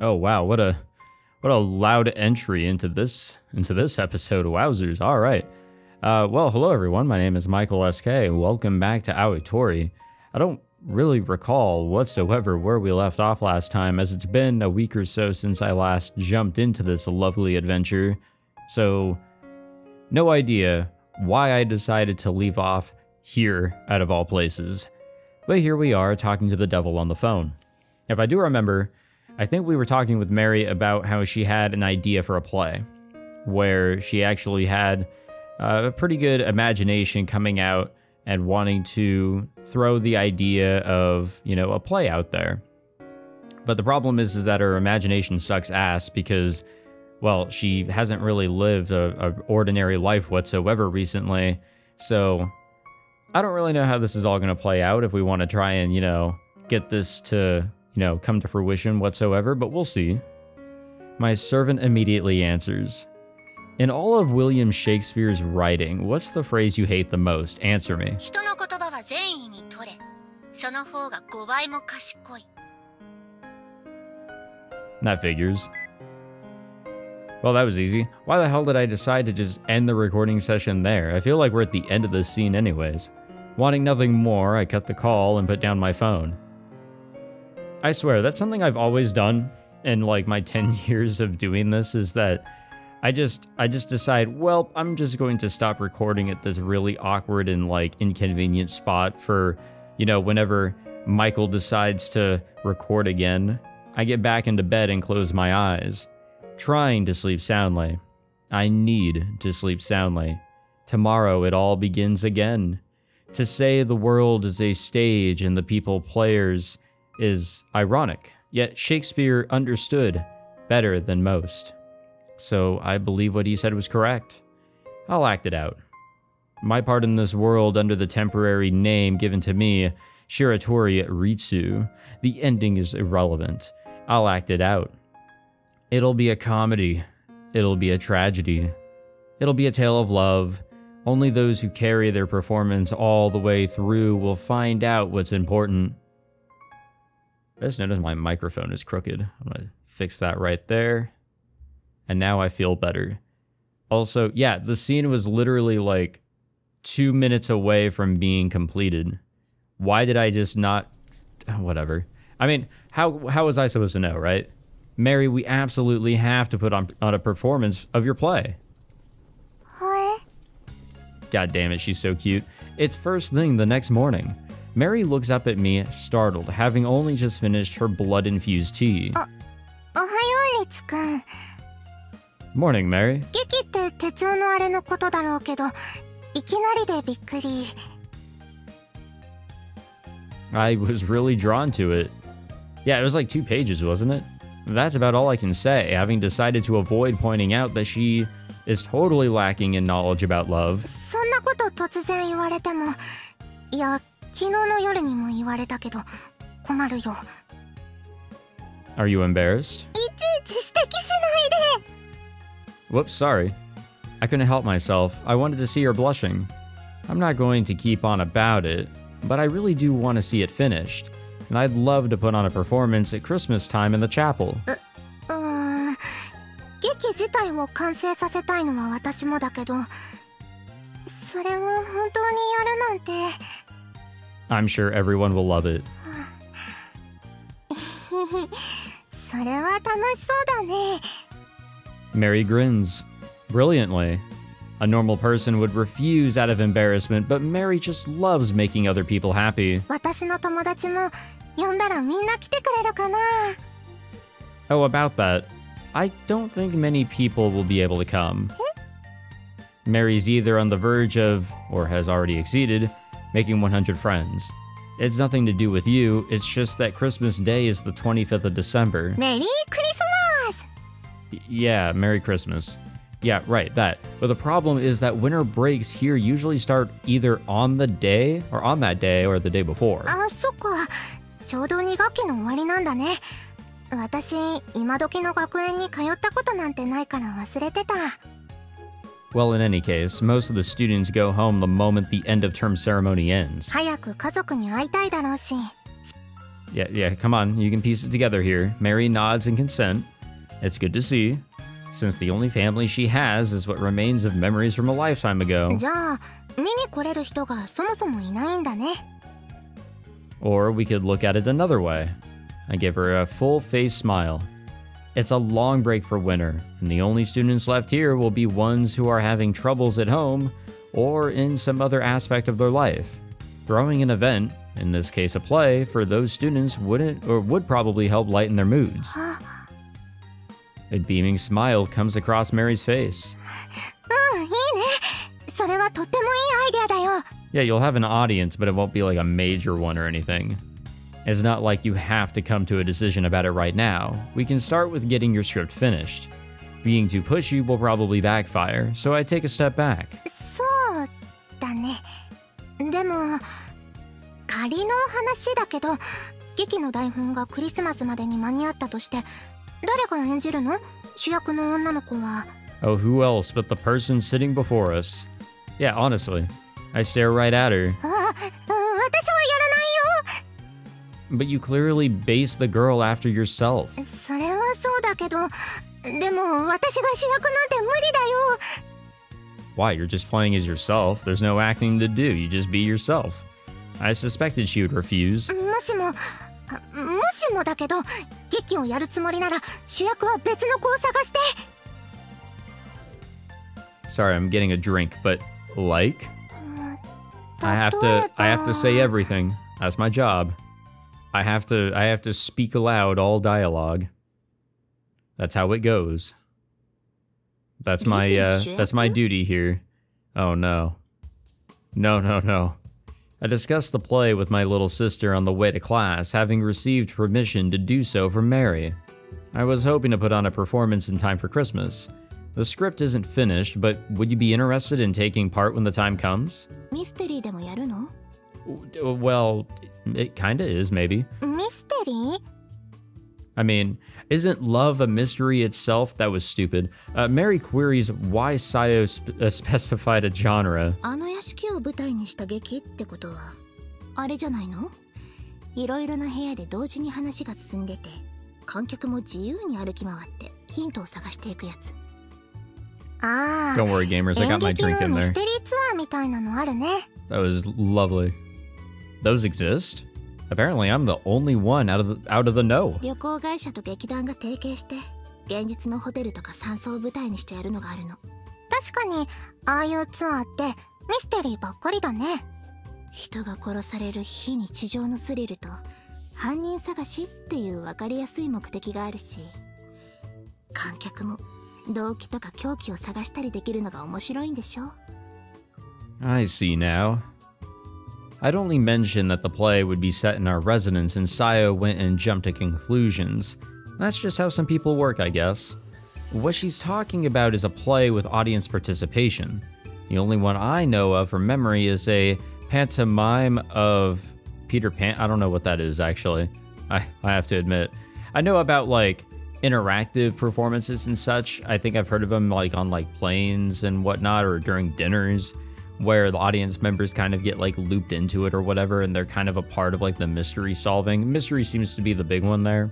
Oh wow, what a what a loud entry into this into this episode of Wowzers. All right. Uh, well, hello everyone. My name is Michael SK. Welcome back to Aoi Tori. I don't really recall whatsoever where we left off last time, as it's been a week or so since I last jumped into this lovely adventure. So, no idea why I decided to leave off here out of all places. But here we are talking to the devil on the phone. If I do remember, I think we were talking with Mary about how she had an idea for a play, where she actually had uh, a pretty good imagination coming out and wanting to throw the idea of, you know, a play out there. But the problem is, is that her imagination sucks ass because, well, she hasn't really lived a, a ordinary life whatsoever recently. So I don't really know how this is all going to play out if we want to try and, you know, get this to, you know, come to fruition whatsoever, but we'll see. My servant immediately answers. In all of William Shakespeare's writing, what's the phrase you hate the most? Answer me. That figures. Well, that was easy. Why the hell did I decide to just end the recording session there? I feel like we're at the end of the scene anyways. Wanting nothing more, I cut the call and put down my phone. I swear, that's something I've always done in like my 10 years of doing this is that I just I just decide, well, I'm just going to stop recording at this really awkward and like inconvenient spot for, you know, whenever Michael decides to record again. I get back into bed and close my eyes, trying to sleep soundly. I need to sleep soundly. Tomorrow it all begins again. To say the world is a stage and the people players is ironic, yet Shakespeare understood better than most. So I believe what he said was correct. I'll act it out. My part in this world under the temporary name given to me, Shiratori Ritsu, the ending is irrelevant. I'll act it out. It'll be a comedy. It'll be a tragedy. It'll be a tale of love. Only those who carry their performance all the way through will find out what's important. I just noticed my microphone is crooked. I'm gonna fix that right there. And now I feel better. Also, yeah, the scene was literally like two minutes away from being completed. Why did I just not? Whatever. I mean, how how was I supposed to know, right? Mary, we absolutely have to put on on a performance of your play. God damn it, she's so cute. It's first thing the next morning. Mary looks up at me, startled, having only just finished her blood infused tea. おはよう律くん Morning, Mary. 劇って手帳のあれのことだろうけどいきなりでびっくり I was really drawn to it. Yeah, it was like two pages, wasn't it? That's about all I can say, having decided to avoid pointing out that she is totally lacking in knowledge about love. そんなこと突然言われてもいや 昨日の夜にも言われたけど困るよ Are you embarrassed? いちいち指摘しないで Whoops, sorry. I couldn't help myself. I wanted to see her blushing. I'm not going to keep on about it, but I really do want to see it finished. And I'd love to put on a performance at Christmas time in the chapel. 劇自体を完成させたいのは私もだけどそれを本当にやるなんて I'm sure everyone will love it. それは楽しそうだね Mary grins. Brilliantly. A normal person would refuse out of embarrassment, but Mary just loves making other people happy. 私の友達も呼んだらみんな来てくれるかな Oh, about that. I don't think many people will be able to come. Mary's either on the verge of, or has already exceeded, making 100 friends. It's nothing to do with you, it's just that Christmas Day is the 25th of December. メリークリスマス Y- Yeah, Merry Christmas. Yeah, right, that. But the problem is that winter breaks here usually start either on the day, or on that day, or the day before. あそっかちょうど2学期の終わりなんだね私今時の学園に通ったことなんてないから忘れてた well, in any case, most of the students go home the moment the end of term ceremony ends. Yeah, yeah, come on, you can piece it together here. Mary nods in consent. It's good to see, since the only family she has is what remains of memories from a lifetime ago. Or we could look at it another way. I give her a full face smile. It's a long break for winter, and the only students left here will be ones who are having troubles at home or in some other aspect of their life. Throwing an event, in this case a play, for those students wouldn't or would probably help lighten their moods. A beaming smile comes across Mary's face. Yeah, you'll have an audience, but it won't be like a major one or anything. It's not like you have to come to a decision about it right now. We can start with getting your script finished. Being too pushy will probably backfire, so I take a step back. そうだねでも仮の話だけど劇の台本がクリスマスまでに間に合ったとして誰が演じるの主役の女の子は Oh, who else but the person sitting before us? Yeah, honestly. I stare right at her, ああ私はやらないよ but you clearly base the girl after yourself. それはそうだけどでも私が主役なんて無理だよ Why? You're just playing as yourself. There's no acting to do. You just be yourself. I suspected she would refuse. もしもあもしもだけど劇をやるつもりなら主役は別の子を探して Sorry, I'm getting a drink, but like? うん I have 例え to I have to say ば everything. That's my job. I have to I have to speak aloud all dialogue. That's how it goes. That's my uh that's my duty here. Oh no. No, no, no. I discussed the play with my little sister on the way to class, having received permission to do so from Mary. I was hoping to put on a performance in time for Christmas. The script isn't finished, but would you be interested in taking part when the time comes? Well, it kind of is, maybe. Mystery? I mean, isn't love a mystery itself? That was stupid. Uh, Mary queries why Sayo sp uh, specified a genre. あの屋敷を舞台にした劇ってことは、あれじゃないのいろいろな部屋で同時に話が進んでて、観客も自由に歩き回ってヒントを探していくやつ。ああ、Don't worry gamers, I got my drink in there. was lovely. Those exist? Apparently, I'm the only one out of the out of the know. 旅行会社と劇団が提携して現実のホテルとか山荘を舞台にしてやるのがあるの確かにああいうツアーってミステリーばっかりだね人が殺される非日常のスリルと犯人探しっていう分かりやすい目的があるし観客も動機とか狂気を探したりできるのが面白いんでしょ I see now. I'd only mentioned that the play would be set in our residence, and Sayo went and jumped to conclusions. That's just how some people work, I guess. What she's talking about is a play with audience participation. The only one I know of from memory is a pantomime of Peter Pan. I don't know what that is, actually. I, I have to admit. I know about like interactive performances and such. I think I've heard of them like on like planes and whatnot or during dinners where the audience members kind of get like looped into it or whatever and they're kind of a part of like the mystery solving. Mystery seems to be the big one there.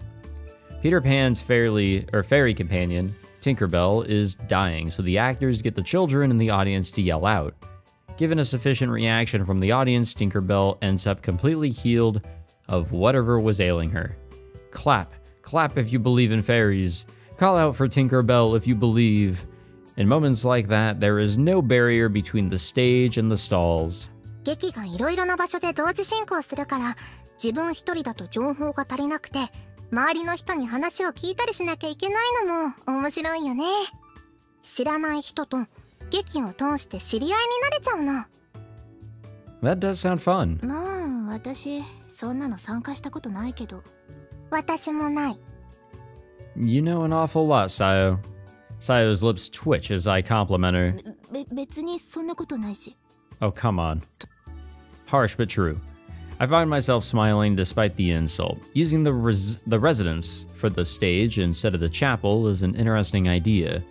Peter Pan's fairly or fairy companion, Tinkerbell, is dying, so the actors get the children and the audience to yell out. Given a sufficient reaction from the audience, Tinkerbell ends up completely healed of whatever was ailing her. Clap, clap if you believe in fairies. Call out for Tinkerbell if you believe. In moments like that, there is no barrier between the stage and the stalls. 劇がいろいろな場所で同時進行するから自分一人だと情報が足りなくて周りの人に話を聞いたりしなきゃいけないのも面白いよね知らない人と劇を通して知り合いになれちゃうの That does sound fun. まあ私そんなの参加したことないけど私もない You know an awful lot, Sayo. Sayo's lips twitch as I compliment her. べ別にそんなことないし Oh, come on. Harsh but true. I find myself smiling despite the insult. Using the res- the residence for the stage instead of the chapel is an interesting idea.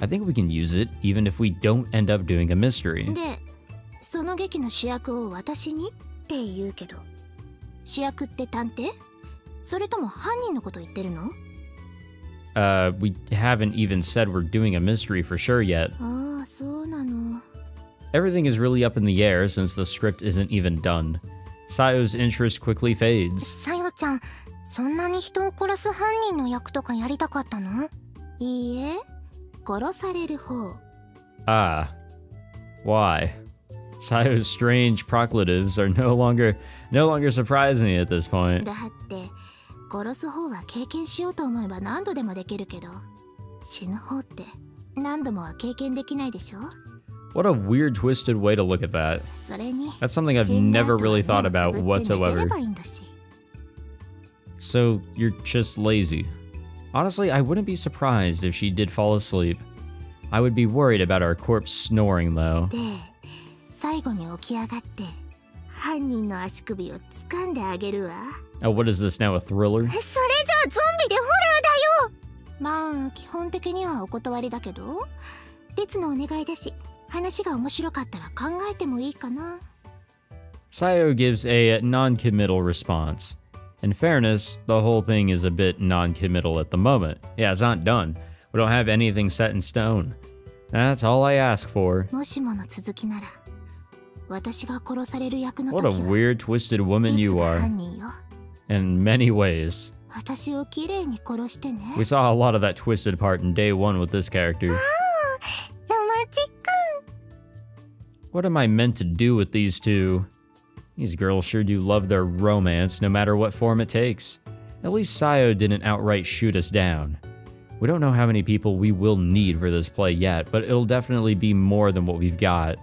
I think we can use it even if we don't end up doing a mystery. でその劇の主役を私にって言うけど主役って探偵 それとも犯人のこと言ってるの Uh, we haven't even said we're doing a mystery for sure yet. ああそうなの Everything is really up in the air since the script isn't even done. Sayo's interest quickly fades. さよちゃんそんなに人を殺す犯人の役とかやりたかったのいいえ殺される方 Ah. Why? Sayo's strange proclatives are no longer no longer surprising me at this point. だって 殺す方は経験しようと思えば何度でもできるけど死ぬ方って何度もは経験できないでしょ What a weird twisted way to look at that. That's something I've never really thought about whatsoever. So you're just lazy. Honestly, I wouldn't be surprised if she did fall asleep. I would be worried about our corpse snoring though. で最後に起き上がって犯人の足首を掴んであげるわ Oh, what is this now? A thriller? それじゃあゾンビでホラーだよまあ基本的にはお断りだけど列のお願いだし話が面白かったら考えてもいいかな Sayo gives a non-committal response. In fairness, the whole thing is a bit non-committal at the moment. Yeah, it's not done. We don't have anything set in stone. That's all I ask for. もしもの続きなら私が殺される役の What a 時は weird, twisted woman い you つが are. in many ways. We saw a lot of that twisted part in day one with this character. Oh, what am I meant to do with these two? These girls sure do love their romance, no matter what form it takes. At least Sayo didn't outright shoot us down. We don't know how many people we will need for this play yet, but it'll definitely be more than what we've got.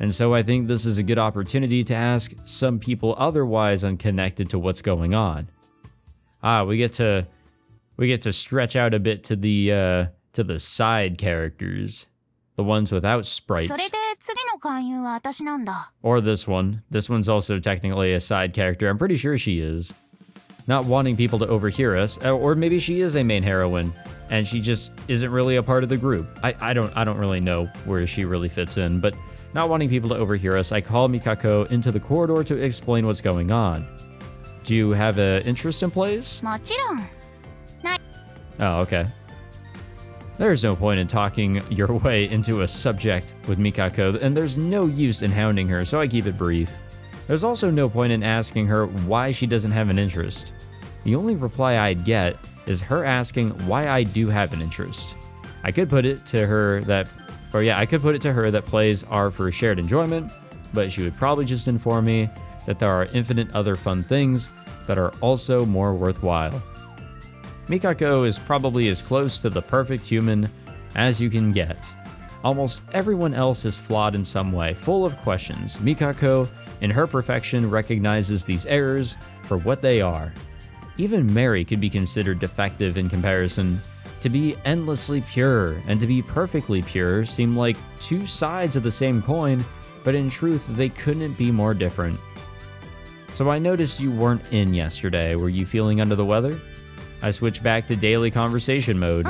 And so I think this is a good opportunity to ask some people otherwise unconnected to what's going on. Ah, we get to we get to stretch out a bit to the uh, to the side characters, the ones without sprites. Or this one. This one's also technically a side character. I'm pretty sure she is. Not wanting people to overhear us, uh, or maybe she is a main heroine, and she just isn't really a part of the group. I, I don't I don't really know where she really fits in, but not wanting people to overhear us, I call Mikako into the corridor to explain what's going on. Do you have an interest in plays? Oh, okay. There's no point in talking your way into a subject with Mikako, and there's no use in hounding her, so I keep it brief. There's also no point in asking her why she doesn't have an interest. The only reply I'd get is her asking why I do have an interest. I could put it to her that or yeah, I could put it to her that plays are for shared enjoyment, but she would probably just inform me that there are infinite other fun things that are also more worthwhile. Mikako is probably as close to the perfect human as you can get. Almost everyone else is flawed in some way, full of questions. Mikako, in her perfection, recognizes these errors for what they are. Even Mary could be considered defective in comparison. To be endlessly pure and to be perfectly pure seem like two sides of the same coin, but in truth, they couldn't be more different. So I noticed you weren't in yesterday. Were you feeling under the weather? I switched back to daily conversation mode.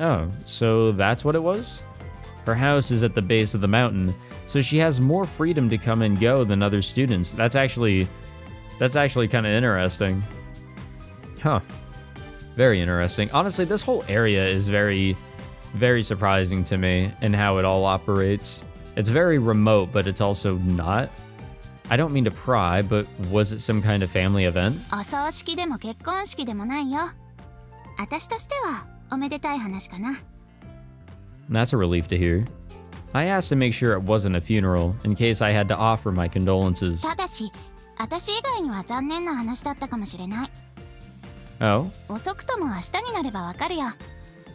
Oh, so that's what it was? Her house is at the base of the mountain, so she has more freedom to come and go than other students. That's actually that's actually kind of interesting. Huh. Very interesting. Honestly, this whole area is very very surprising to me in how it all operates. It's very remote, but it's also not. I don't mean to pry, but was it some kind of family event? お葬式でも結婚式でもないよ私としてはおめでたい話かな That's a relief to hear. I asked to make sure it wasn't a funeral in case I had to offer my condolences. ただし私以外には残念な話だったかもしれない Oh, 遅くとも明日になればわかるよ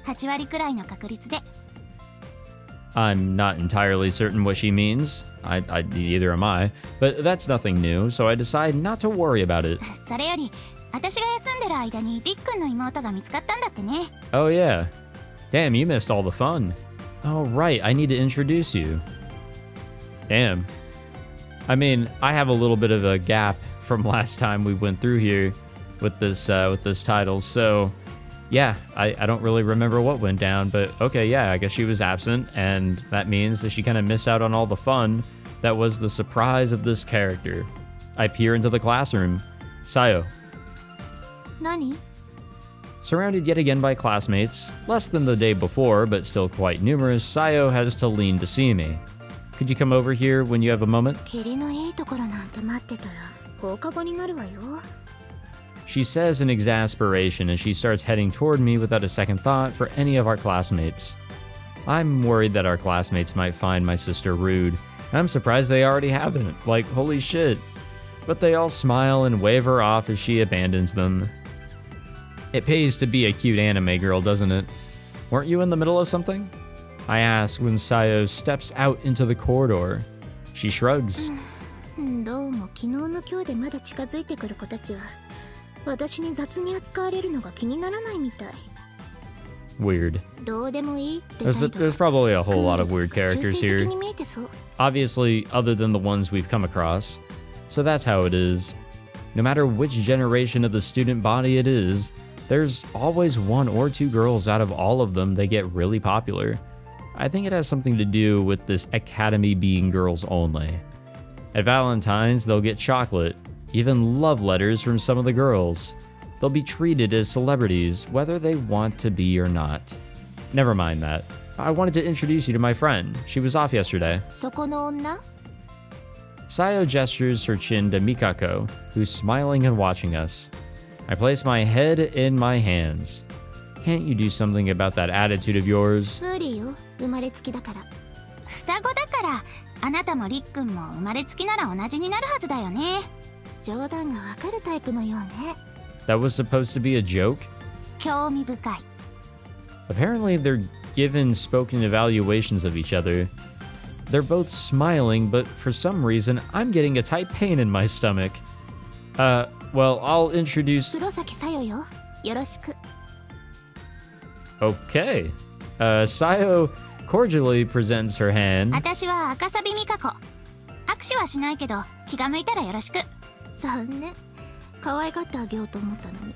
8割くらいの確率で I'm not entirely certain what she means. I, I either am I, but that's nothing new, so I decide not to worry about it. それより私が休んでる間にりっくんの妹が見つかったんだってね Oh yeah. Damn, you missed all the fun. Oh right, I need to introduce you. Damn. I mean, I have a little bit of a gap from last time we went through here with this uh, with this title, so yeah, I, I don't really remember what went down, but okay, yeah, I guess she was absent, and that means that she kind of missed out on all the fun that was the surprise of this character. I peer into the classroom. Sayo. 何 Surrounded yet again by classmates, less than the day before, but still quite numerous, Sayo has to lean to see me. Could you come over here when you have a moment? She says in exasperation as she starts heading toward me without a second thought for any of our classmates. I'm worried that our classmates might find my sister rude. I'm surprised they already haven't. Like, holy shit. But they all smile and wave her off as she abandons them. It pays to be a cute anime girl, doesn't it? Weren't you in the middle of something? I ask when Sayo steps out into the corridor. She shrugs. 私に雑に扱われるのが気にならないみたい Weird. どうでもいいって There's, a, 態度 there's probably a whole lot of weird 中 characters 性 here. 的に見えてそう obviously other than the ones we've come across. So that's how it is. No matter which generation of the student body it is, there's always one or two girls out of all of them that get really popular. I think it has something to do with this academy being girls only. At Valentine's, they'll get chocolate, even love letters from some of the girls. They'll be treated as celebrities, whether they want to be or not. Never mind that. I wanted to introduce you to my friend. She was off yesterday. Sayo gestures her chin to Mikako, who's smiling and watching us. I place my head in my hands. Can't you do something about that attitude of yours? That was supposed to be a joke? Apparently they're given spoken evaluations of each other. They're both smiling, but for some reason, I'm getting a tight pain in my stomach. Uh, well, I'll introduce... Okay. Uh, Sayo cordially presents her hand. 私は赤サビ美香子握手はしないけど気が向いたらよろしく残念可愛がってあげようと思ったのに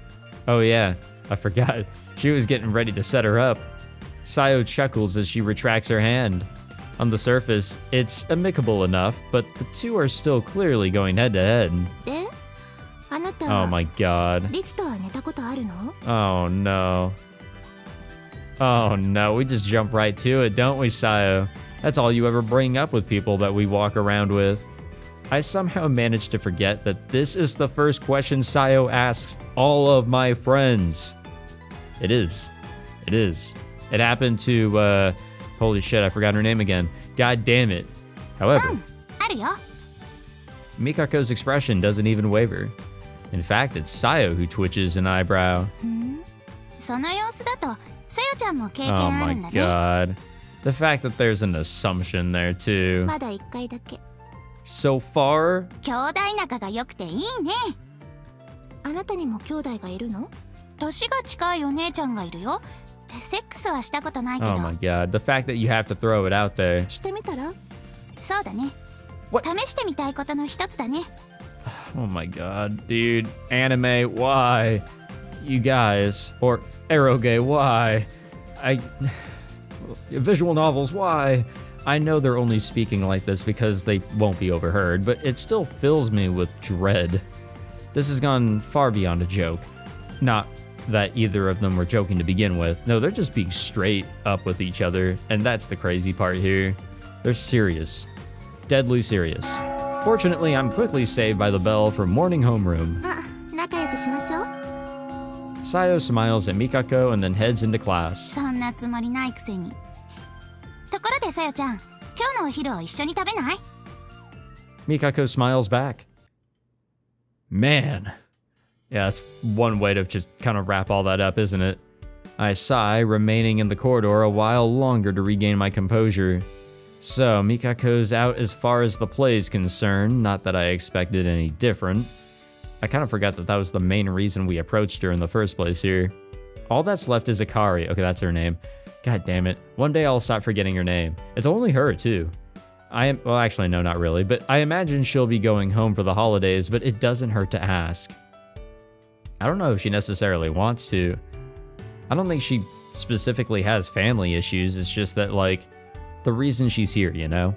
Oh, yeah, I forgot. She was getting ready to set her up. Sayo chuckles as she retracts her hand. On the surface, it's amicable enough, but the two are still clearly going head to head. であなた Oh my god. リスとは寝たことあるの Oh no. Oh no, we just jump right to it, don't we, Sayo? That's all you ever bring up with people that we walk around with. I somehow managed to forget that this is the first question Sayo asks all of my friends. It is. It is. It happened to, uh, holy shit, I forgot her name again. God damn it. However, oh, Mikako's expression doesn't even waver. In fact, it's Sayo who twitches an eyebrow. Oh my god. The fact that there's an assumption there, too まだ一回だけ So far, 兄弟仲が良くていいねあなたにも兄弟がいるの年が近いお姉ちゃんがいるよセックスはしたことないけど oh my god. The fact that you have to throw it out there. してみたらそうだね What? 試してみたいことの一つだね Oh my god, dude. Anime, why? You guys. Or eroge, why? I. Visual novels, why? I know they're only speaking like this because they won't be overheard, but it still fills me with dread. This has gone far beyond a joke. Not that either of them were joking to begin with. No, they're just being straight up with each other, and that's the crazy part here. They're serious. Deadly serious. Fortunately, I'm quickly saved by the bell for morning homeroom. Sayo smiles at Mikako and then heads into class. そんなつもりないくせにところでさよちゃん今日のお昼を一緒に食べない Mikako smiles back. Man. Yeah, that's one way to just kind of wrap all that up, isn't it? I sigh, remaining in the corridor a while longer to regain my composure. So, Mikako's out as far as the play is concerned, not that I expected any different. I kind of forgot that that was the main reason we approached her in the first place here. All that's left is Akari. Okay, that's her name. God damn it. One day I'll stop forgetting her name. It's only her, too. I am, well, actually, no, not really, but I imagine she'll be going home for the holidays, but it doesn't hurt to ask. I don't know if she necessarily wants to. I don't think she specifically has family issues. It's just that, like, the reason she's here, you know?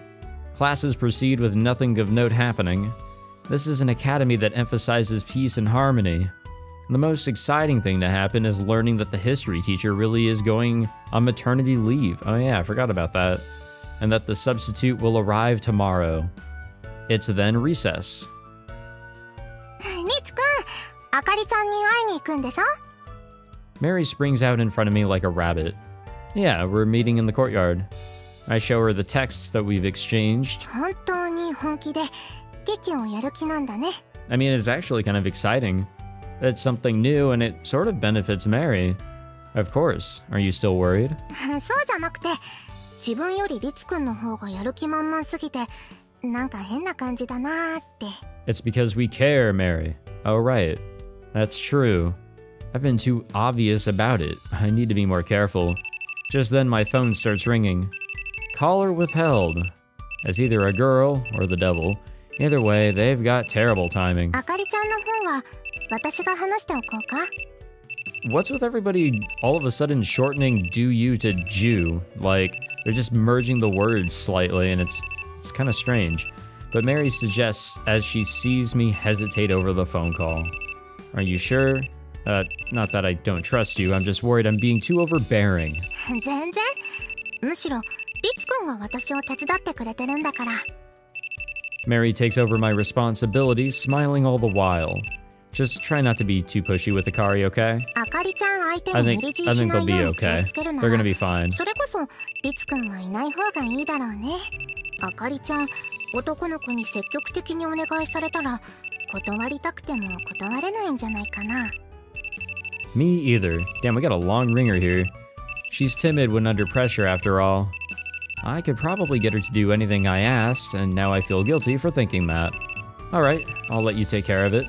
Classes proceed with nothing of note happening. This is an academy that emphasizes peace and harmony. The most exciting thing to happen is learning that the history teacher really is going on maternity leave. Oh yeah, I forgot about that. And that the substitute will arrive tomorrow. It's then recess. Mary springs out in front of me like a rabbit. Yeah, we're meeting in the courtyard. I show her the texts that we've exchanged. I mean, it's actually kind of exciting. It's something new and it sort of benefits Mary. Of course. Are you still worried? そうじゃなくて自分よりリツくんの方がやる気満々すぎてなんか変な感じだなーって It's because we care, Mary. Oh, right. That's true. I've been too obvious about it. I need to be more careful. Just then, my phone starts ringing. Caller withheld. It's either a girl or the devil. Either way, they've got terrible timing. あかりちゃんの方は私が話しておこうか What's with everybody all of a sudden shortening do you to Jew? Like, they're just merging the words slightly, and it's it's kind of strange. But Mary suggests as she sees me hesitate over the phone call. Are you sure? Uh, not that I don't trust you, I'm just worried I'm being too overbearing. 全然むしろリツくんが私を手伝ってくれてるんだから Mary takes over my responsibilities, smiling all the while. Just try not to be too pushy with Akari, okay? I think, I think they'll be okay. They're gonna be fine. Me either. Damn, we got a long ringer here. She's timid when under pressure, after all. I could probably get her to do anything I asked, and now I feel guilty for thinking that. Alright, I'll let you take care of it.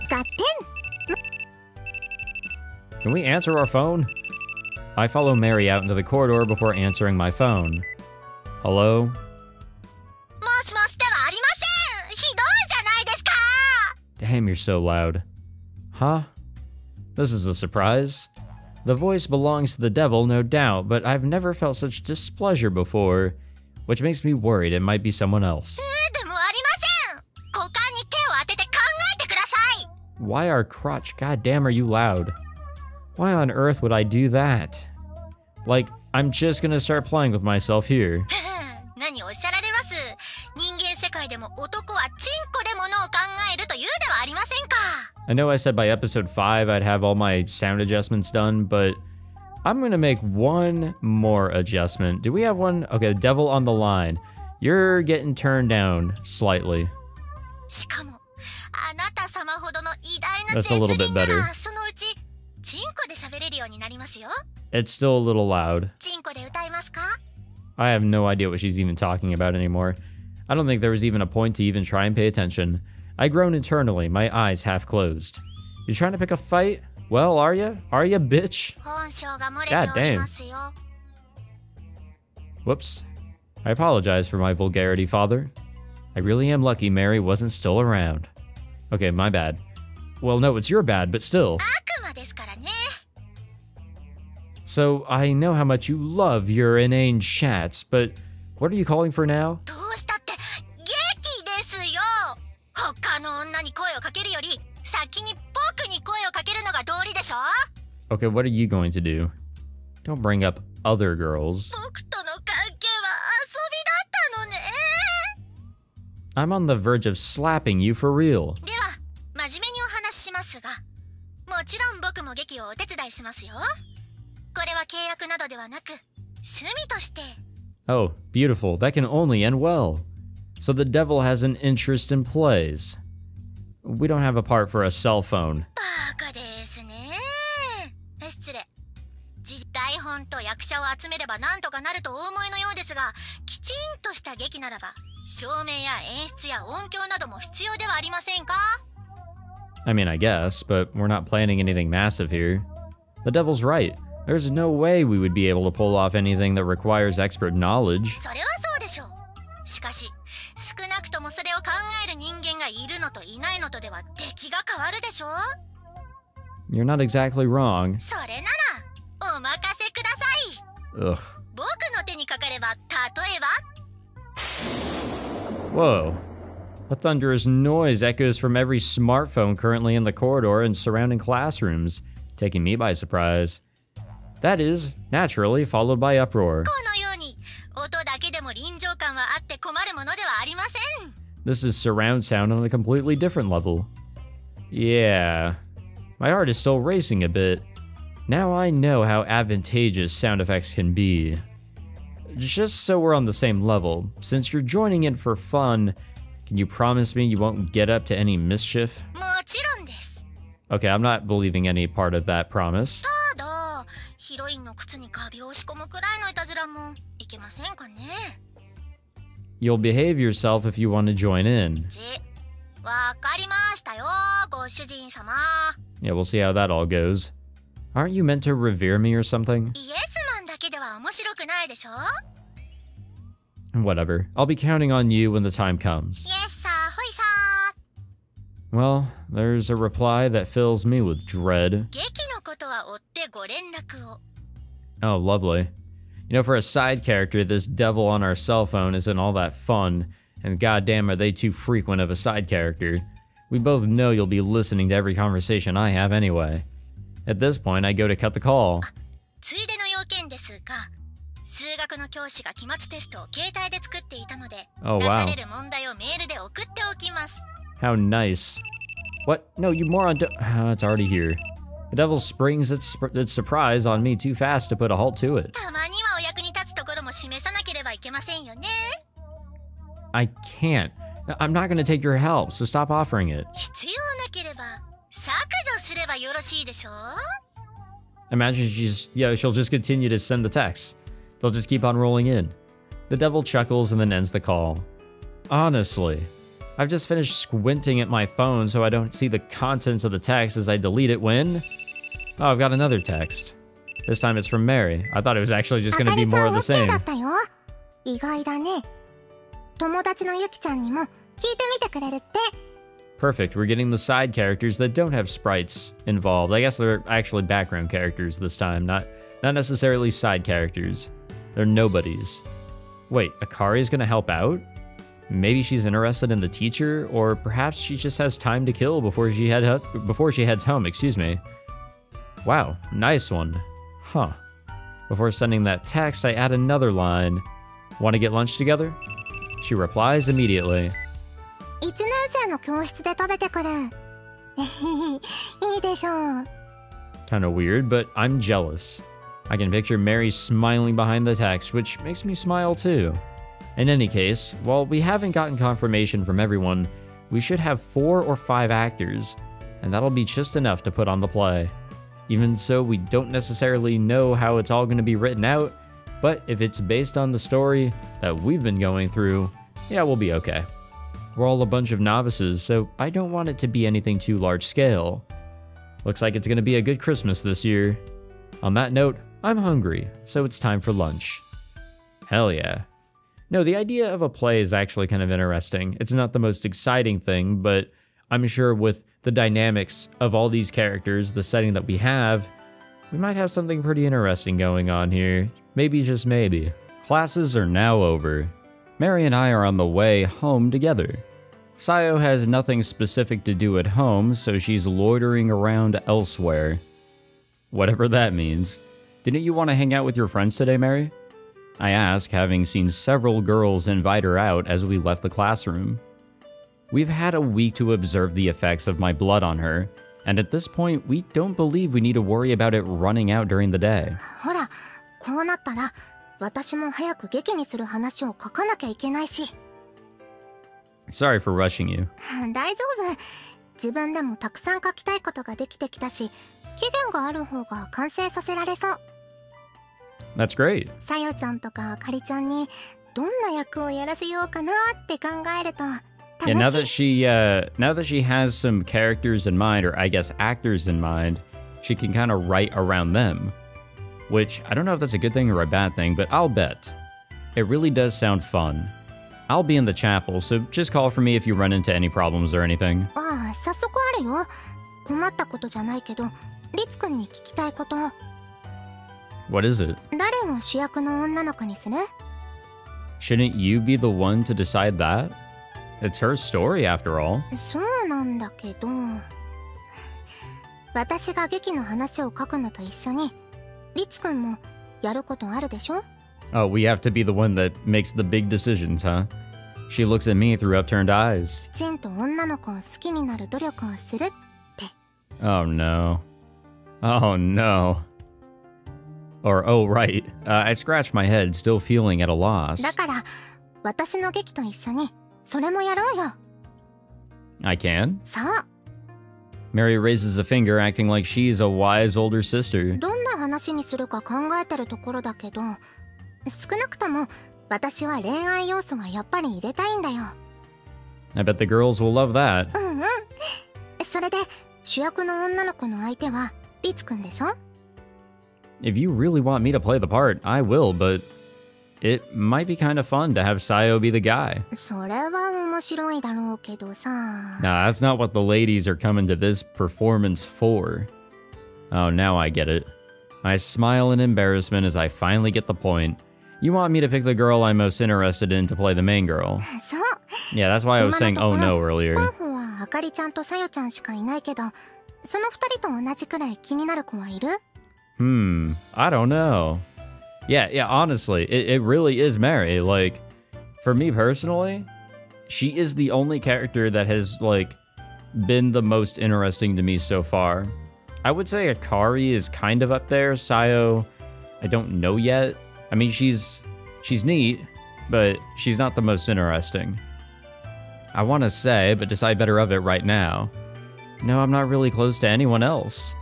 Can we answer our phone? I follow Mary out into the corridor before answering my phone. Hello? Damn, you're so loud. Huh? This is a surprise. The voice belongs to the devil, no doubt, but I've never felt such displeasure before which makes me worried it might be someone else. Why are crotch? God damn, are you loud? Why on earth would I do that? Like, I'm just gonna start playing with myself here. I know I said by episode 5 I'd have all my sound adjustments done, but I'm gonna make one more adjustment. Do we have one? Okay, devil on the line. You're getting turned down slightly. That's a little bit better. It's still a little loud. I have no idea what she's even talking about anymore. I don't think there was even a point to even try and pay attention. I groan internally, my eyes half closed. You're trying to pick a fight? Well, are you? Are you, bitch? God damn. Whoops. I apologize for my vulgarity, father. I really am lucky Mary wasn't still around. Okay, my bad. Well, no, it's your bad, but still. So, I know how much you love your inane chats, but what are you calling for now? Okay, what are you going to do? Don't bring up other girls. I'm on the verge of slapping you for real. Oh, beautiful. That can only end well. So the devil has an interest in plays. We don't have a part for a cell phone. I mean, I guess, but we're not planning anything massive here. The devil's right. There's no way we would be able to pull off anything that requires expert knowledge. You're not exactly wrong. Ugh. Whoa. A thunderous noise echoes from every smartphone currently in the corridor and surrounding classrooms, taking me by surprise. That is, naturally, followed by uproar. This is surround sound on a completely different level. Yeah. My heart is still racing a bit. Now I know how advantageous sound effects can be. Just so we're on the same level, since you're joining in for fun, can you promise me you won't get up to any mischief? Okay, I'm not believing any part of that promise. You'll behave yourself if you want to join in. Yeah, we'll see how that all goes. Aren't you meant to revere me or something? Whatever. I'll be counting on you when the time comes. Well, there's a reply that fills me with dread. Oh, lovely. You know, for a side character, this devil on our cell phone isn't all that fun, and goddamn are they too frequent of a side character. We both know you'll be listening to every conversation I have anyway. At this point, I go to cut the call. Oh, wow. Oh, how nice. What? No, you moron. Oh, it's already here. The devil springs its, its surprise on me too fast to put a halt to it. I can't. I'm not going to take your help, so stop offering it. Imagine she's, yeah, she'll just continue to send the texts. They'll just keep on rolling in. The devil chuckles and then ends the call. Honestly. I've just finished squinting at my phone so I don't see the contents of the text as I delete it when. Oh, I've got another text. This time it's from Mary. I thought it was actually just あ gonna か be りちゃ more ん of the オッケー same. だったよ意外だね友達のゆきちゃんにも聞いてみてくれるって Perfect. We're getting the side characters that don't have sprites involved. I guess they're actually background characters this time, not not necessarily side characters. They're nobodies. Wait, Akari's gonna help out? Maybe she's interested in the teacher, or perhaps she just has time to kill before she head before she heads home. Excuse me. Wow, nice one. Huh. Before sending that text, I add another line. Want to get lunch together? She replies immediately. 1年生の教室で食べてくるいいでしょう Kind of weird, but I'm jealous. I can picture Mary smiling behind the text, which makes me smile too. In any case, while we haven't gotten confirmation from everyone, we should have four or five actors, and that'll be just enough to put on the play. Even so, we don't necessarily know how it's all going to be written out, but if it's based on the story that we've been going through, yeah, we'll be okay. We're all a bunch of novices, so I don't want it to be anything too large scale. Looks like it's gonna be a good Christmas this year. On that note, I'm hungry, so it's time for lunch. Hell yeah. No, the idea of a play is actually kind of interesting. It's not the most exciting thing, but I'm sure with the dynamics of all these characters, the setting that we have, we might have something pretty interesting going on here. Maybe, just maybe. Classes are now over. Mary and I are on the way home together. Sayo has nothing specific to do at home, so she's loitering around elsewhere. Whatever that means. Didn't you want to hang out with your friends today, Mary? I ask, having seen several girls invite her out as we left the classroom. We've had a week to observe the effects of my blood on her, and at this point, we don't believe we need to worry about it running out during the day. ほらこうなったら私も早く劇にする話を書かなきゃいけないし Sorry for rushing you. 大丈夫自分でもたくさん書きたいことができてきたし期限がある方が完成させられそう That's great. さよちゃんとかあかりちゃんにどんな役をやらせようかなって考えると Yeah, now 楽 that しい she uh now that she has some characters in mind, or I guess actors in mind, she can kind of write around them. Which I don't know if that's a good thing or a bad thing, but I'll bet. It really does sound fun. I'll be in the chapel, so just call for me if you run into any problems or anything. ああ早速あるよ困ったことじゃないけどりつくんに聞きたいこと What is it? 誰を主役の女の子にする Shouldn't you be the one to decide that? It's her story after all. そうなんだけど私が劇の話を書くのと一緒にリツくんもやることあるでしょ Oh, we have to be the one that makes the big decisions, huh? She looks at me through upturned eyes. きちんと女の子を好きになる努力をする Oh no. Oh no. Or, oh right. Uh, I scratched my head, still feeling at a loss. だから私の劇と一緒にそれもやろうよ I can? そう Mary raises a finger, acting like she's a wise older sister. どんな話にするか考えてるところだけど少なくとも私は恋愛要素はやっぱり入れたいんだよ I bet the girls will love that. うんうんそれで主役の女の子の相手はリツくんでしょ if you really want me to play the part, I will, but it might be kind of fun to have Sayo be the guy. Nah, that's not what the ladies are coming to this performance for. Oh, now I get it. I smile in embarrassment as I finally get the point. You want me to pick the girl I'm most interested in to play the main girl. yeah, that's why I was saying oh no earlier. Hmm, I don't know. Yeah, yeah, honestly, it, it really is Mary. Like, for me personally, she is the only character that has, like, been the most interesting to me so far. I would say Akari is kind of up there. Sayo, I don't know yet. I mean, she's she's neat, but she's not the most interesting. I want to say, but decide better of it right now. No, I'm not really close to anyone else.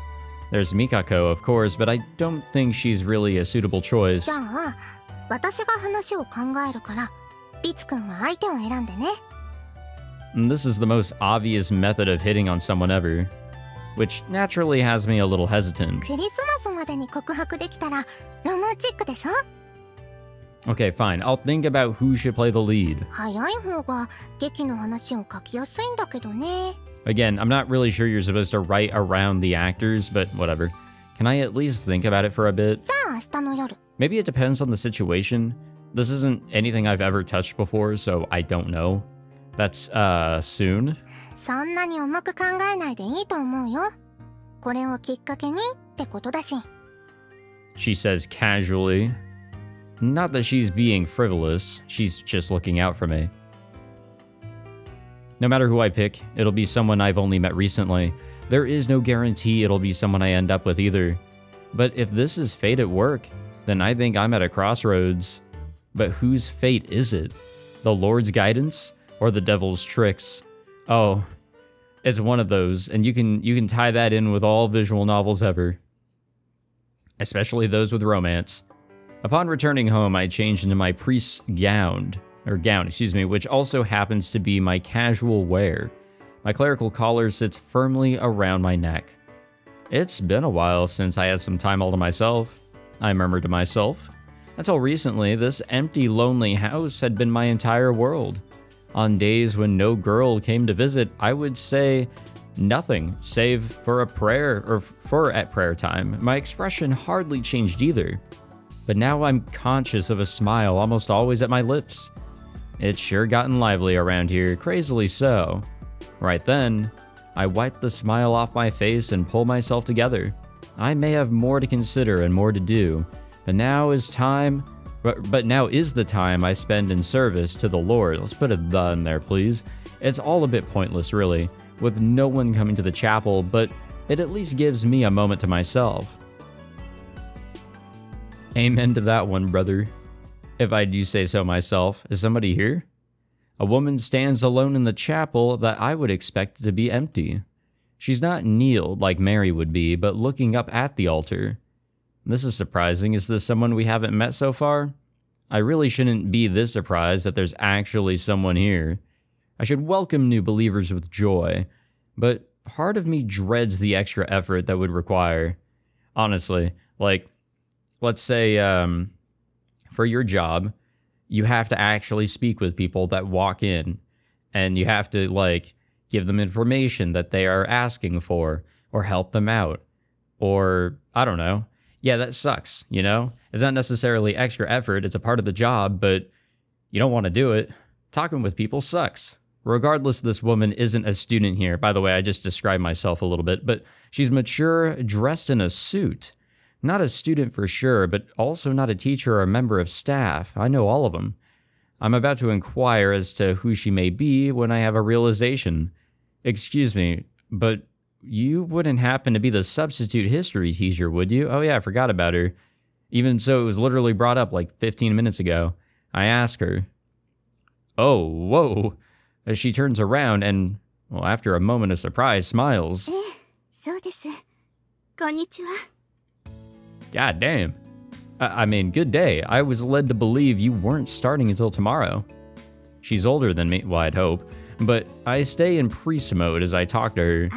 There's Mikako, of course, but I don't think she's really a suitable choice. This is the most obvious method of hitting on someone ever, which naturally has me a little hesitant. Okay, fine. I'll think about who should play the lead. 早い方が劇の話を書きやすいんだけどね Again, I'm not really sure you're supposed to write around the actors, but whatever. Can I at least think about it for a bit? じゃあ明日の夜 Maybe it depends on the situation. This isn't anything I've ever touched before, so I don't know. That's, uh, soon? そんなに重く考えないでいいと思うよこれをきっかけにってことだし She says casually. Not that she's being frivolous, she's just looking out for me. No matter who I pick, it'll be someone I've only met recently. There is no guarantee it'll be someone I end up with either. But if this is fate at work, then I think I'm at a crossroads. But whose fate is it? The Lord's guidance or the devil's tricks? Oh, it's one of those, and you can you can tie that in with all visual novels ever especially those with romance. Upon returning home, I changed into my priest's gown, or gown, excuse me, which also happens to be my casual wear. My clerical collar sits firmly around my neck. It's been a while since I had some time all to myself, I murmured to myself. Until recently, this empty, lonely house had been my entire world. On days when no girl came to visit, I would say nothing save for a prayer or for at prayer time. My expression hardly changed either. But now I'm conscious of a smile almost always at my lips. It's sure gotten lively around here, crazily so. Right then, I wipe the smile off my face and pull myself together. I may have more to consider and more to do, but now is time. But, but now is the time I spend in service to the Lord. Let's put a the in there, please. It's all a bit pointless, really, with no one coming to the chapel, but it at least gives me a moment to myself. Amen to that one, brother. If I do say so myself, is somebody here? A woman stands alone in the chapel that I would expect to be empty. She's not kneeled like Mary would be, but looking up at the altar. This is surprising. Is this someone we haven't met so far? I really shouldn't be this surprised that there's actually someone here. I should welcome new believers with joy, but part of me dreads the extra effort that would require. Honestly, like, let's say, um, for your job, you have to actually speak with people that walk in and you have to, like, give them information that they are asking for or help them out. Or, I don't know. Yeah, that sucks, you know? It's not necessarily extra effort, it's a part of the job, but you don't want to do it. Talking with people sucks. Regardless, this woman isn't a student here. By the way, I just described myself a little bit, but she's mature, dressed in a suit. Not a student for sure, but also not a teacher or a member of staff. I know all of them. I'm about to inquire as to who she may be when I have a realization. Excuse me, but you wouldn't happen to be the substitute history teacher, would you? Oh, yeah, I forgot about her. Even so, it was literally brought up like 15 minutes ago. I ask her. Oh, whoa. As she turns around and, well, after a moment of surprise, smiles. God damn. I, I mean, good day. I was led to believe you weren't starting until tomorrow. She's older than me, well, I'd hope, but I stay in priest mode as I talk to her.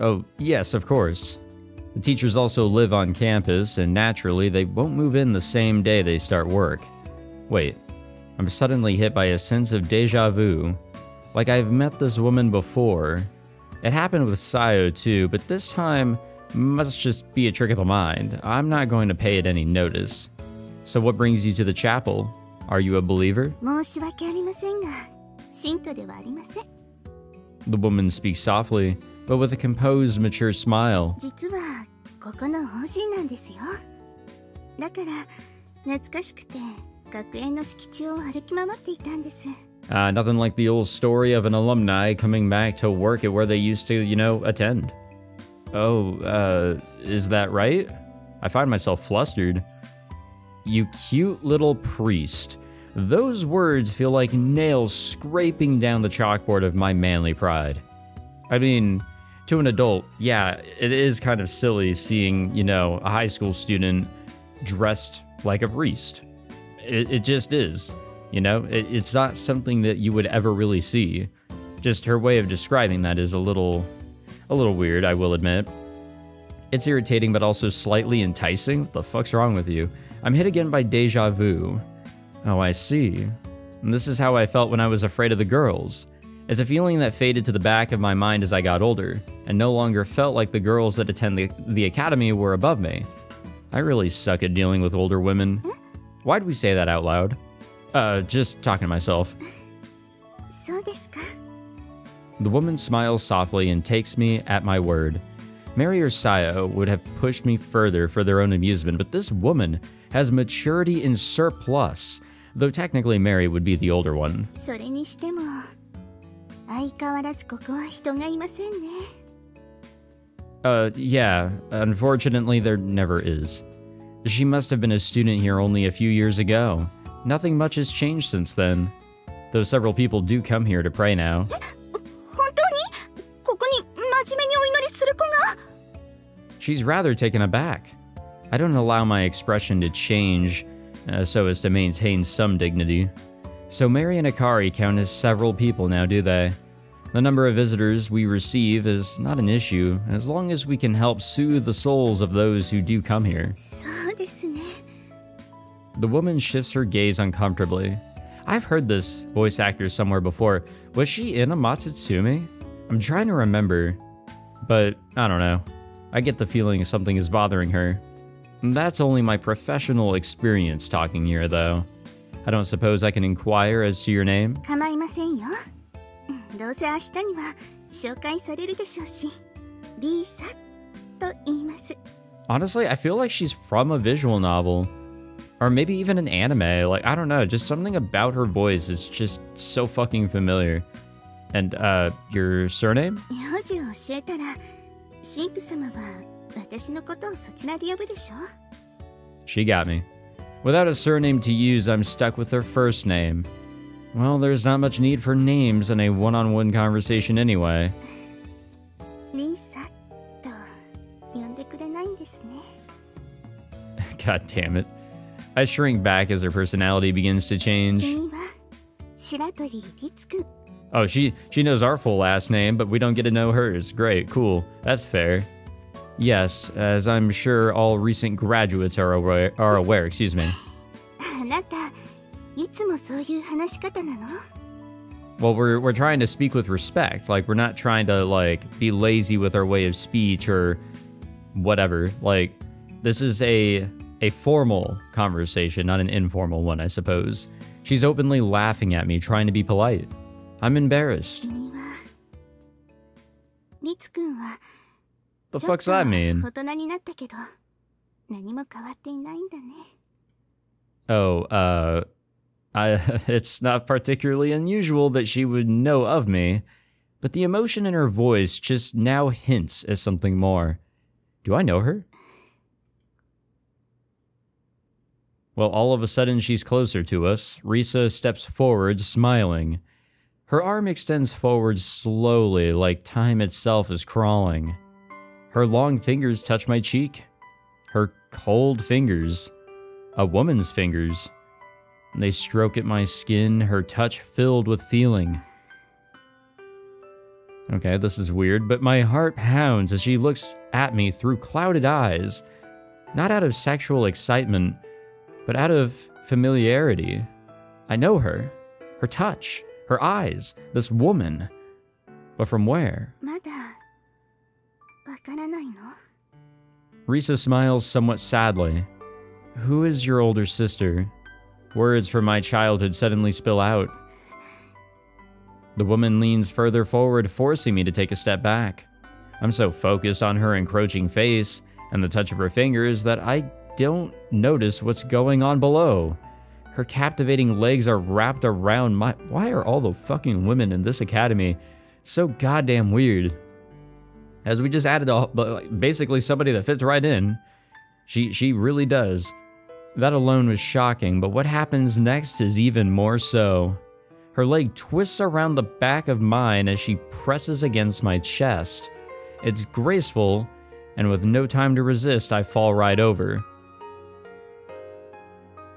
Oh, yes, of course. The teachers also live on campus, and naturally, they won't move in the same day they start work. Wait, I'm suddenly hit by a sense of deja vu. Like I've met this woman before. It happened with Sayo too, but this time must just be a trick of the mind. I'm not going to pay it any notice. So, what brings you to the chapel? Are you a believer? 申し訳ありませんが信徒ではありません The woman speaks softly, but with a composed, mature smile. 実はここの OG なんですよだから懐かしくて学園の敷地を歩き回っていたんです uh, nothing like the old story of an alumni coming back to work at where they used to, you know, attend. Oh, uh, is that right? I find myself flustered. You cute little priest. Those words feel like nails scraping down the chalkboard of my manly pride. I mean, to an adult, yeah, it is kind of silly seeing, you know, a high school student dressed like a priest. It, it just is. You know, it, it's not something that you would ever really see. Just her way of describing that is a little, a little weird, I will admit. It's irritating, but also slightly enticing. What the fuck's wrong with you? I'm hit again by deja vu. Oh, I see. And this is how I felt when I was afraid of the girls. It's a feeling that faded to the back of my mind as I got older, and no longer felt like the girls that attend the, the academy were above me. I really suck at dealing with older women. Why'd we say that out loud? Uh, just talking to myself. The woman smiles softly and takes me at my word. Mary or Sayo would have pushed me further for their own amusement, but this woman has maturity in surplus, though technically Mary would be the older one. Uh, yeah, unfortunately there never is. She must have been a student here only a few years ago. Nothing much has changed since then, though several people do come here to pray now. She's rather taken aback. I don't allow my expression to change uh, so as to maintain some dignity. So Mary and Akari count as several people now, do they? The number of visitors we receive is not an issue, as long as we can help soothe the souls of those who do come here. The woman shifts her gaze uncomfortably. I've heard this voice actor somewhere before. Was she in Amatsutsumi? I'm trying to remember, but I don't know. I get the feeling something is bothering her. That's only my professional experience talking here, though. I don't suppose I can inquire as to your name? Mm, Honestly, I feel like she's from a visual novel Or maybe even an anime. Like, I don't know. Just something about her voice is just so fucking familiar. And, uh, your surname? 名字を教えたら神父様は私のことをそちらで呼ぶでしょ She got me. Without a surname to use, I'm stuck with her first name. Well, there's not much need for names in a one on one conversation anyway. リーサと呼んでくれないんですね God damn it. I shrink back as her personality begins to change. Oh, she she knows our full last name, but we don't get to know hers. Great, cool. That's fair. Yes, as I'm sure all recent graduates are aware, are aware excuse me. Well, we're, we're trying to speak with respect. Like, we're not trying to, like, be lazy with our way of speech or whatever. Like, this is a a formal conversation, not an informal one, I suppose. She's openly laughing at me, trying to be polite. I'm embarrassed. The fuck's that mean? Oh, uh, I, it's not particularly unusual that she would know of me, but the emotion in her voice just now hints at something more. Do I know her? Well, all of a sudden she's closer to us. Risa steps forward, smiling. Her arm extends forward slowly, like time itself is crawling. Her long fingers touch my cheek. Her cold fingers a woman's fingers. They stroke at my skin, her touch filled with feeling. Okay, this is weird, but my heart pounds as she looks at me through clouded eyes, not out of sexual excitement, but out of familiarity, I know her. Her touch, her eyes, this woman. But from where? Risa smiles somewhat sadly. Who is your older sister? Words from my childhood suddenly spill out. The woman leans further forward, forcing me to take a step back. I'm so focused on her encroaching face and the touch of her fingers that I don't notice what's going on below. Her captivating legs are wrapped around my. Why are all the fucking women in this academy so goddamn weird? As we just added a, basically somebody that fits right in. She she really does. That alone was shocking, but what happens next is even more so. Her leg twists around the back of mine as she presses against my chest. It's graceful, and with no time to resist, I fall right over.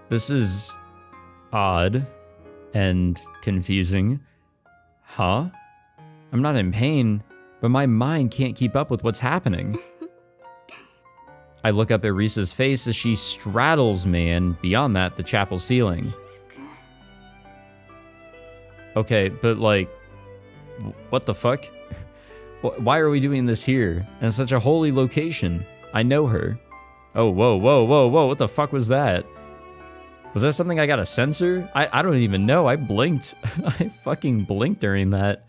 This is odd and confusing. Huh? I'm not in pain, but my mind can't keep up with what's happening. I look up at Risa's face as she straddles me and beyond that, the chapel ceiling. Okay, but like, what the fuck? Why are we doing this here? in such a holy location. I know her. Oh, whoa, whoa, whoa, whoa, what the fuck was that? Was that something I got to censor? I, I don't even know. I blinked. I fucking blinked during that.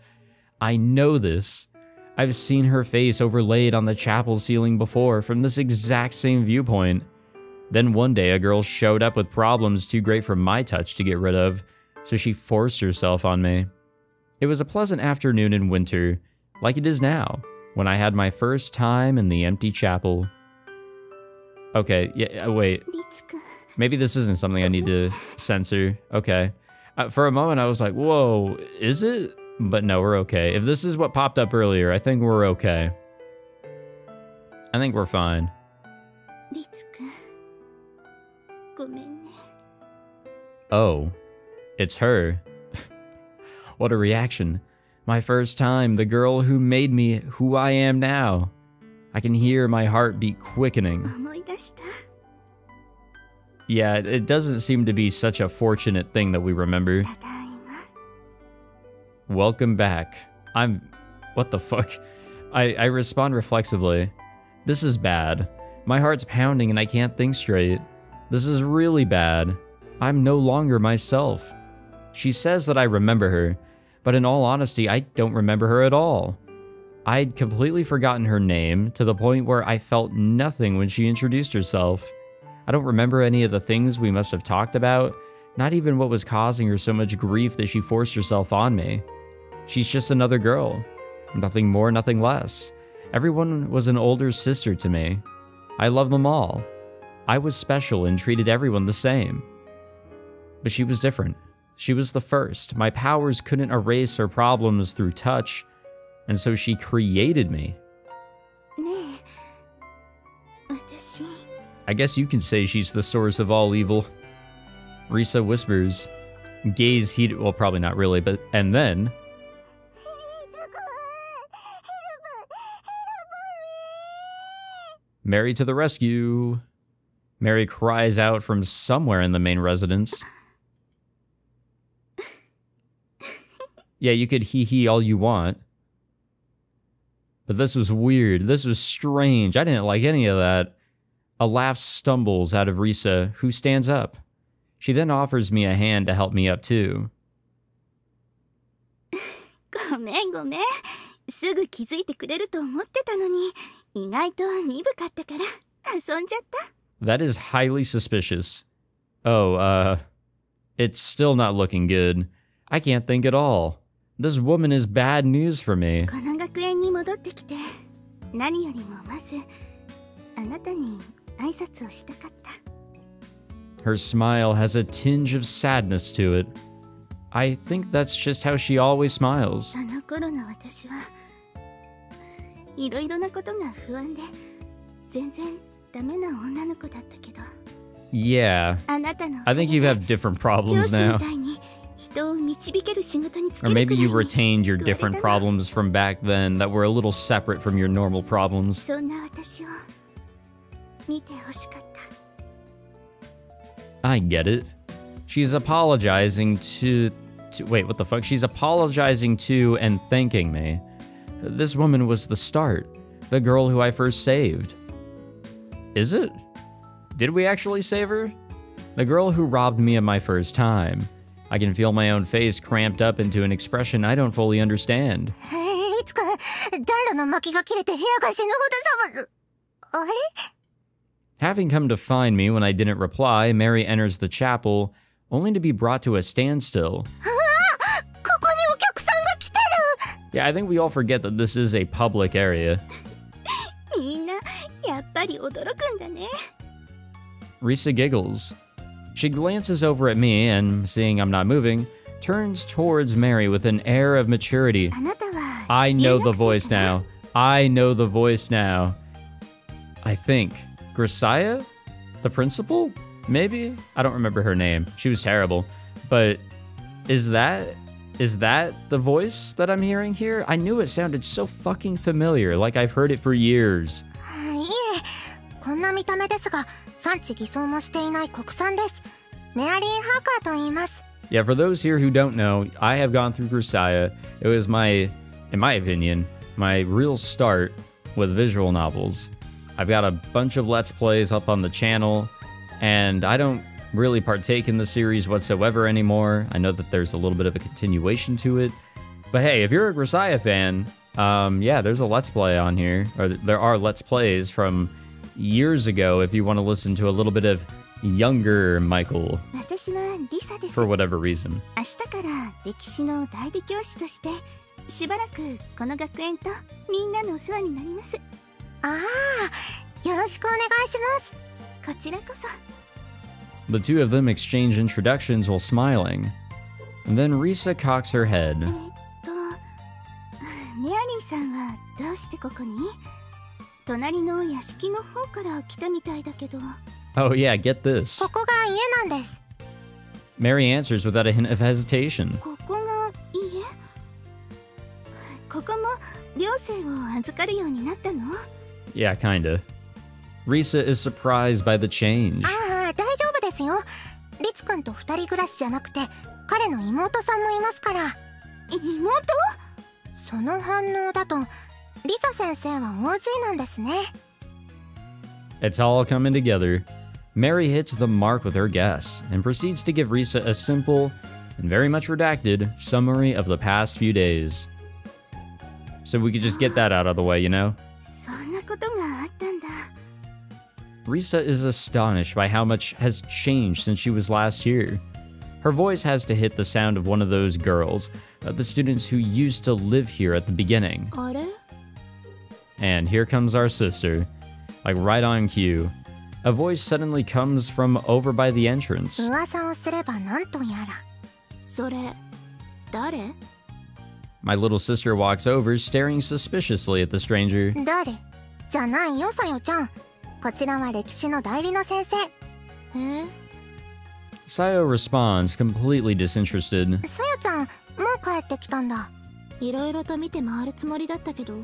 I know this. I've seen her face overlaid on the chapel ceiling before from this exact same viewpoint. Then one day, a girl showed up with problems too great for my touch to get rid of, so she forced herself on me. It was a pleasant afternoon in winter, like it is now, when I had my first time in the empty chapel. Okay, yeah, uh, wait. Maybe this isn't something I need to censor. Okay. Uh, for a moment, I was like, whoa, is it? But no, we're okay. If this is what popped up earlier, I think we're okay. I think we're fine. Oh, it's her. what a reaction. My first time, the girl who made me who I am now. I can hear my heartbeat quickening. Yeah, it doesn't seem to be such a fortunate thing that we remember. Welcome back. I'm... What the fuck? I, I respond reflexively. This is bad. My heart's pounding and I can't think straight. This is really bad. I'm no longer myself. She says that I remember her, but in all honesty, I don't remember her at all. I'd completely forgotten her name to the point where I felt nothing when she introduced herself. I don't remember any of the things we must have talked about, not even what was causing her so much grief that she forced herself on me. She's just another girl. Nothing more, nothing less. Everyone was an older sister to me. I love them all. I was special and treated everyone the same. But she was different. She was the first. My powers couldn't erase her problems through touch, and so she created me. I guess you can say she's the source of all evil. Risa whispers, gaze heat." well, probably not really, but, and then... Mary to the rescue! Mary cries out from somewhere in the main residence. yeah, you could hee hee all you want. But this was weird. This was strange. I didn't like any of that. A laugh stumbles out of Risa, who stands up. She then offers me a hand to help me up too. ごめんごめんすぐ気づいてくれると思ってたのに意外と鈍かったから遊んじゃった That is highly suspicious. Oh, uh, it's still not looking good. I can't think at all. This woman is bad news for me. この学園に戻ってきて何よりもまずあなたに挨拶をしたかった Her smile has a tinge of sadness to it. I think that's just how she always smiles. Yeah. I think you have different problems now. Or maybe you retained your different problems from back then that were a little separate from your normal problems. I get it. She's apologizing to, to. Wait, what the fuck? She's apologizing to and thanking me. This woman was the start. The girl who I first saved. Is it? Did we actually save her? The girl who robbed me of my first time. I can feel my own face cramped up into an expression I don't fully understand. Having come to find me when I didn't reply, Mary enters the chapel, only to be brought to a standstill. yeah, I think we all forget that this is a public area. Risa giggles. She glances over at me and, seeing I'm not moving, turns towards Mary with an air of maturity. I know the voice now. I know the voice now. I think. Grisaia, the principal, maybe? I don't remember her name. She was terrible. But is that is that the voice that I'm hearing here? I knew it sounded so fucking familiar, like I've heard it for years. Yeah, for those here who don't know, I have gone through Grisaia. It was my, in my opinion, my real start with visual novels. I've got a bunch of Let's Plays up on the channel, and I don't really partake in the series whatsoever anymore. I know that there's a little bit of a continuation to it. But hey, if you're a Grisaia fan, um, yeah, there's a Let's Play on here, or there are Let's Plays from years ago if you want to listen to a little bit of younger Michael for whatever reason. しばらくこの学園とみんなのお世話になります。Ah, the two of them exchange introductions while smiling. And then Risa cocks her head. Oh yeah, get this. Mary answers without a hint of hesitation. ここが家ここも寮生を預かるようになったの Yeah, kinda. Risa is surprised by the change. ああ大丈夫ですよリツくんと二人暮らしじゃなくて彼の妹さんもいますから妹その反応だとリサ先生は OG なんですね It's all coming together. Mary hits the mark with her guess and proceeds to give Risa a simple and very much redacted summary of the past few days. So we could just get that out of the way, you know? Risa is astonished by how much has changed since she was last here. Her voice has to hit the sound of one of those girls, uh, the students who used to live here at the beginning. And here comes our sister, like right on cue. A voice suddenly comes from over by the entrance. My little sister walks over, staring suspiciously at the stranger. 誰じゃないよさよちゃんこちらは歴史の代理の先生え Sayo responds, completely disinterested. さよちゃんもう帰ってきたんだいろいろと見て回るつもりだったけど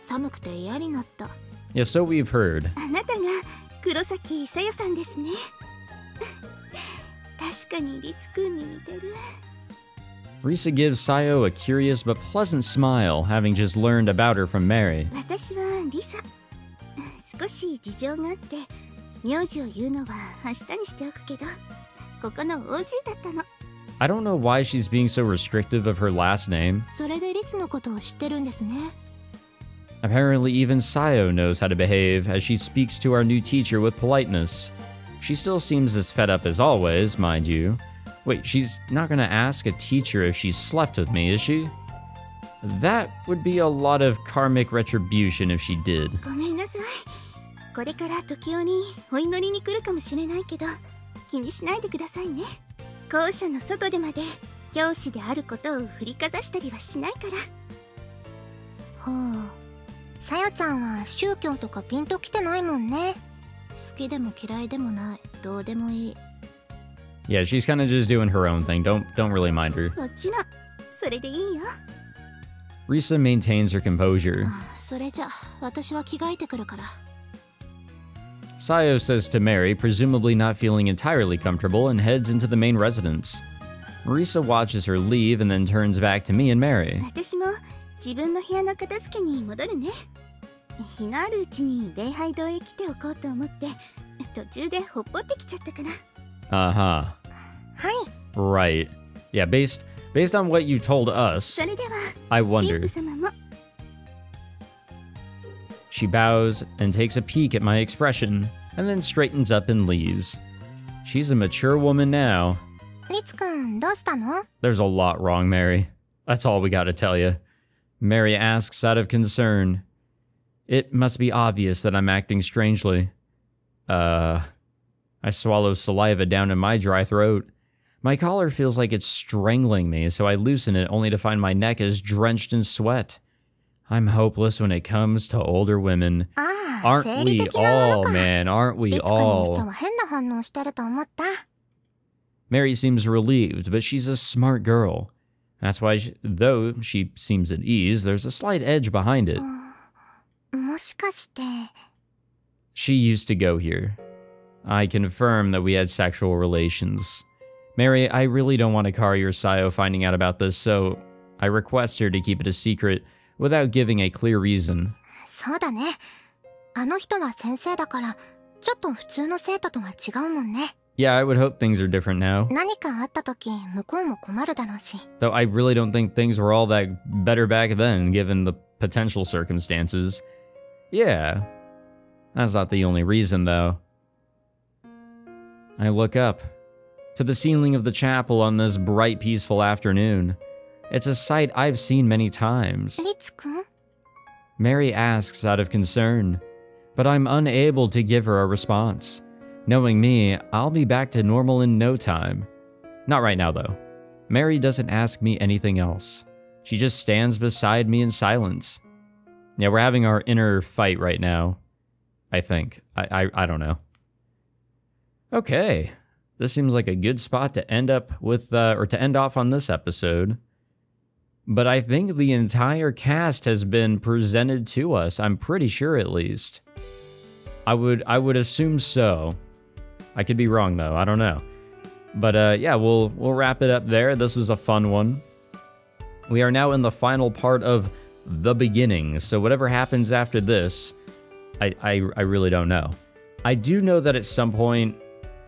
寒くて嫌になった Yeah, so we've heard. あなたが黒崎さよさんですね確かにリツくんに似てる Risa gives Sayo a curious but pleasant smile, having just learned about her from Mary. 私はリサ 少し事情があって 名字を言うのは明日にしておくけどここの OG だったの I don't know why she's being so restrictive of her last name. それでリツのことを知ってるんですね Apparently, even Sayo knows how to behave as she speaks to our new teacher with politeness. She still seems as fed up as always, mind you. Wait, she's not gonna ask a teacher if she slept with me, is she? That would be a lot of karmic retribution if she did. ごめんなさい これから時折にお祈りに来るかもしれないけど気にしないでくださいね。校舎の外でまで教師であることを振りかざしたりはしないから。ほうさよちゃんは宗教とかピンときてないもんね。好きでも嫌いでもない。どうでもいい。Yeah, she's kind of just doing her own thing. Don't don't really mind her. もちろん。それでいいよ。Risa maintains her composure. それじゃ私は着替えてくるから Sayo says to Mary, presumably not feeling entirely comfortable, and heads into the main residence. Marisa watches her leave and then turns back to me and Mary. Uh-huh. Right. Yeah, based based on what you told us, I wondered. She bows and takes a peek at my expression, and then straightens up and leaves. She's a mature woman now. There's a lot wrong, Mary. That's all we gotta tell you. Mary asks out of concern. It must be obvious that I'm acting strangely. Uh, I swallow saliva down in my dry throat. My collar feels like it's strangling me, so I loosen it only to find my neck is drenched in sweat. I'm hopeless when it comes to older women. Ah, Aren't we all, man? Aren't we all? Mary seems relieved, but she's a smart girl. That's why, she, though she seems at ease, there's a slight edge behind it. Oh, she used to go here. I confirm that we had sexual relations. Mary, I really don't want Akari or Sayo finding out about this, so I request her to keep it a secret without giving a clear reason. そうだねあの人は先生だからちょっと普通の生徒とは違うもんね Yeah, I would hope things are different now. 何かあった時向こうも困るだろうし Though I really don't think things were all that better back then, given the potential circumstances. Yeah. That's not the only reason, though. I look up to the ceiling of the chapel on this bright, peaceful afternoon. It's a sight I've seen many times. Mary asks out of concern, but I'm unable to give her a response. Knowing me, I'll be back to normal in no time. Not right now, though. Mary doesn't ask me anything else. She just stands beside me in silence. Yeah, we're having our inner fight right now. I think. I, I, I don't know. Okay. This seems like a good spot to end up with, uh, or to end off on this episode but I think the entire cast has been presented to us. I'm pretty sure at least. I would I would assume so. I could be wrong though. I don't know. But uh yeah, we'll we'll wrap it up there. This was a fun one. We are now in the final part of the beginning. So whatever happens after this, I I, I really don't know. I do know that at some point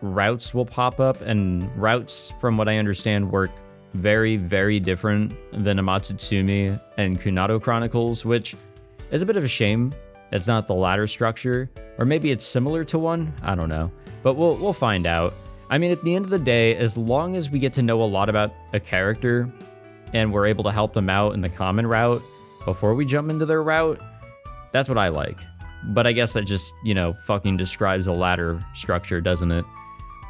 routes will pop up and routes from what I understand work very, very different than Amatsutsumi and Kunado Chronicles, which is a bit of a shame. It's not the ladder structure, or maybe it's similar to one. I don't know, but we'll we'll find out. I mean, at the end of the day, as long as we get to know a lot about a character, and we're able to help them out in the common route before we jump into their route, that's what I like. But I guess that just you know fucking describes a ladder structure, doesn't it?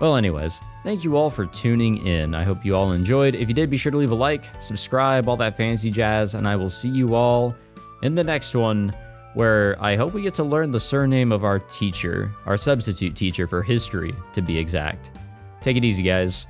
Well, anyways, thank you all for tuning in. I hope you all enjoyed. If you did, be sure to leave a like, subscribe, all that fancy jazz, and I will see you all in the next one, where I hope we get to learn the surname of our teacher, our substitute teacher for history, to be exact. Take it easy, guys.